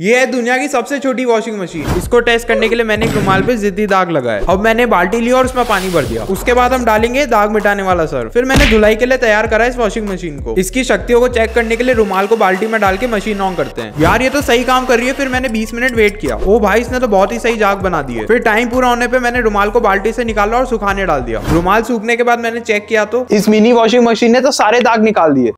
ये है दुनिया की सबसे छोटी वॉशिंग मशीन इसको टेस्ट करने के लिए मैंने एक रुमाल पे जिद्दी दाग लगाया अब मैंने बाल्टी लिया और उसमें पानी भर दिया। उसके बाद हम डालेंगे दाग मिटाने वाला सर फिर मैंने धुलाई के लिए तैयार करा इस वॉशिंग मशीन को। इसकी शक्तियों को चेक करने के लिए रुमाल को बाल्टी में डाल के मशीन ऑन करते हैं। यार, ये तो सही काम कर रही है, फिर मैंने बीस मिनट वेट किया। ओ भाई, इसने तो बहुत ही सही जाग बना दी है। फिर टाइम पूरा होने पर मैंने रुमाल को बाल्टी से निकाला और सुखाने डाल दिया। रुमाल सूखने के बाद मैंने चेक किया तो इस मिनी वॉशिंग मशीन ने तो सारे दाग निकाल दिए।